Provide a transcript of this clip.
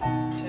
two,